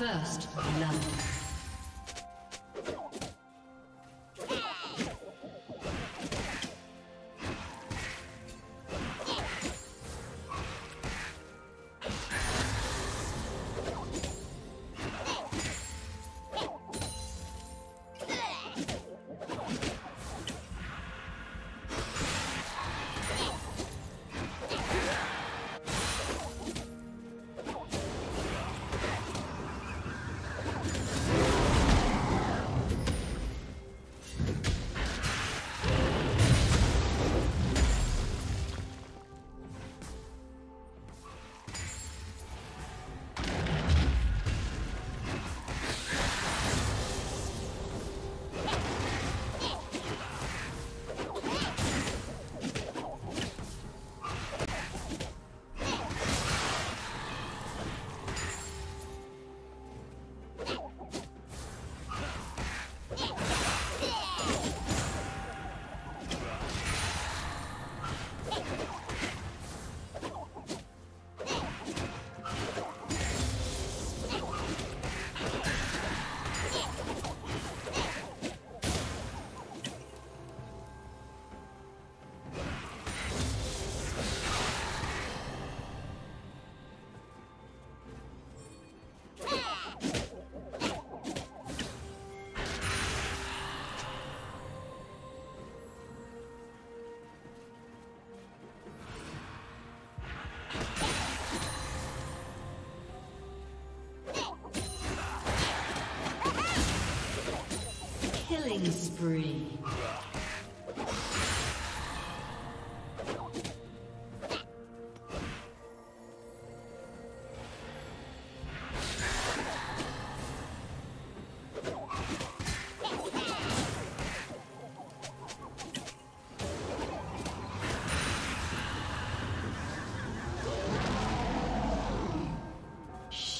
First blood.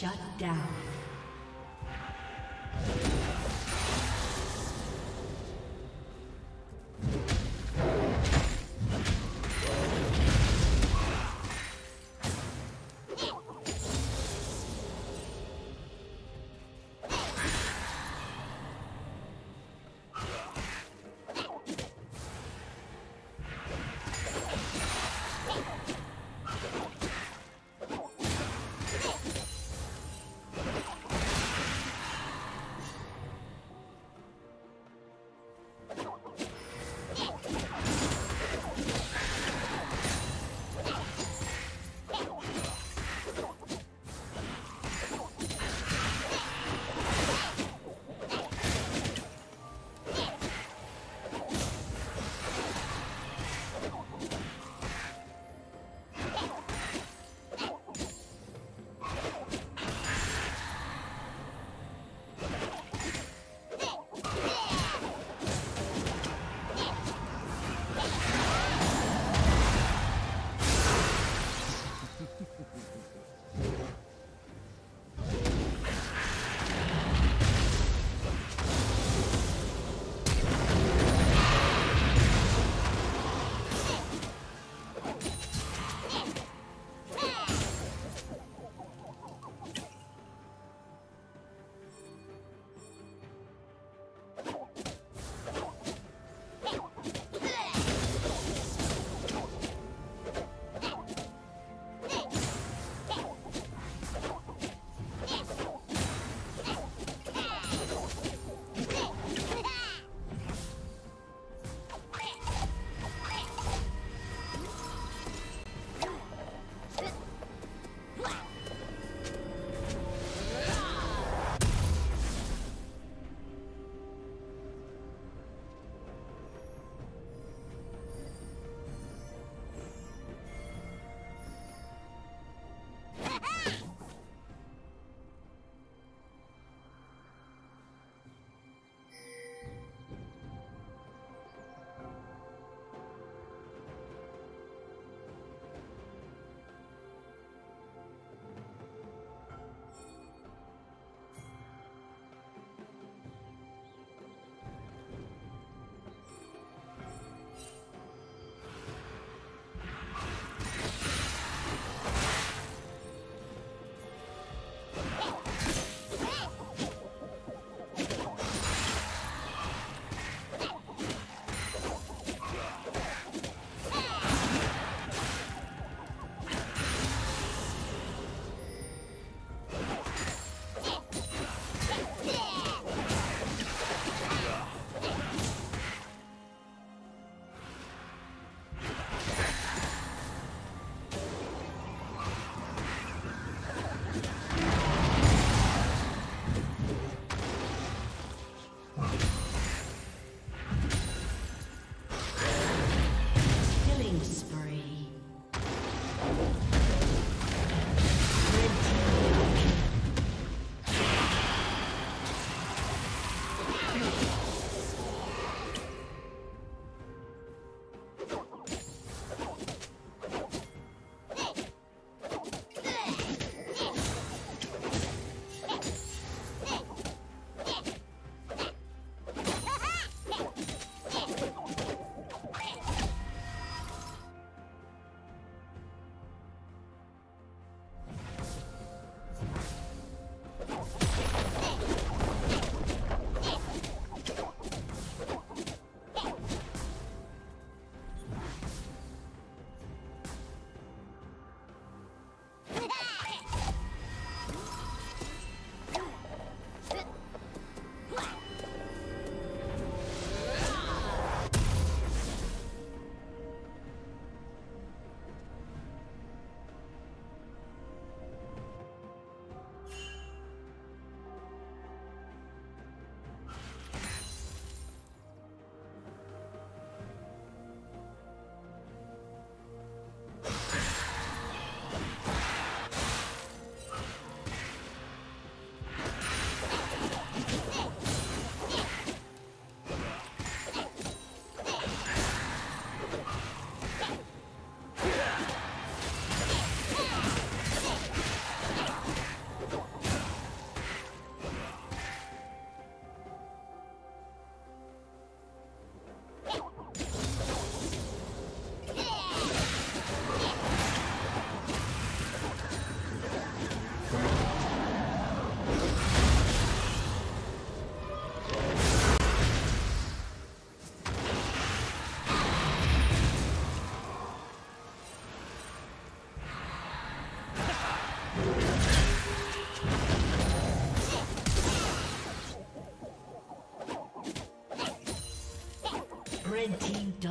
Shut down.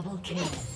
Double kill.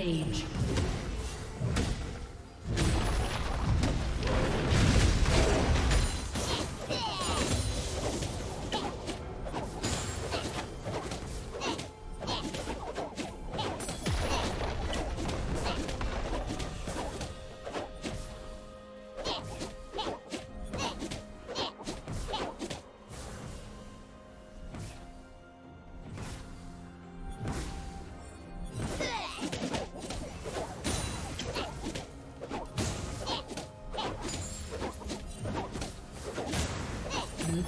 Rampage.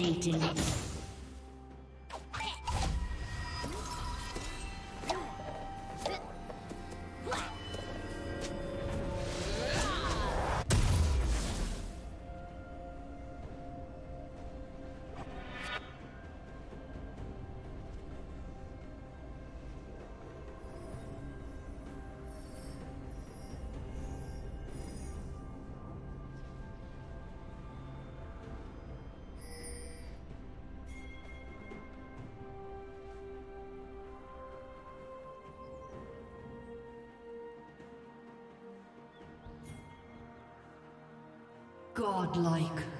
Dominating. Godlike.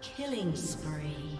Killing spree.